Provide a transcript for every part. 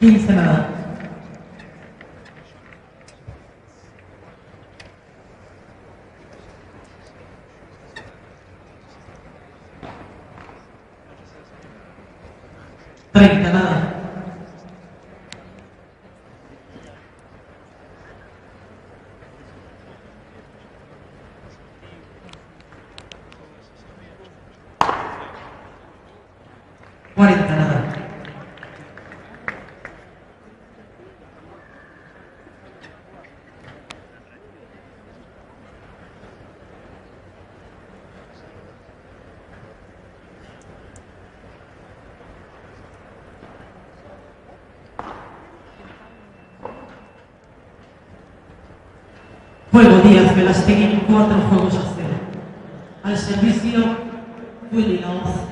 神様は神様は壊れたな días, Fuego Díaz en cuatro juegos a hacer. Al servicio, Willy Laoz.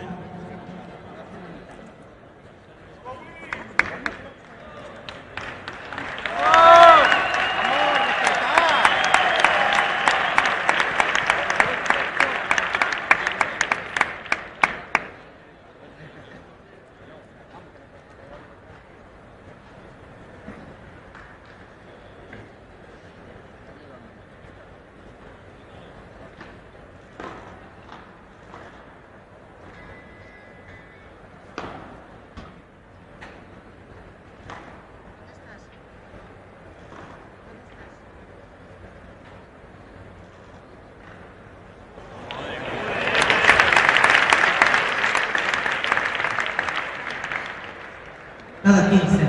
cada 15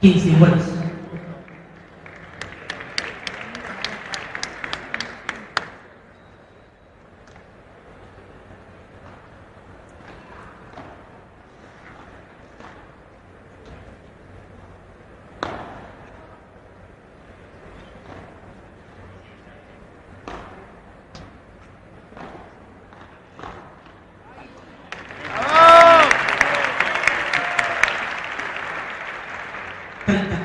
Quince iguales.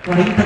ワインタ